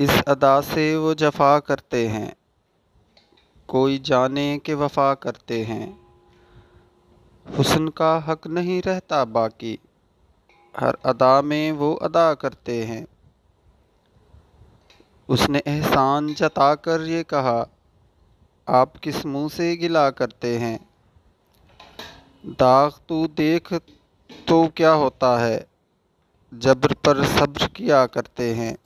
इस अदा से वो जफा करते हैं। कोई जाने के वफा करते हैं। हुस्न का हक नहीं रहता बाकी। हर अदा में वो अदा करते हैं। उसने एहसान जता कर ये कहा, आप किस मुँह से गिला करते हैं? दाग तू देख तो क्या होता है? जब्र पर सब्र किया करते हैं।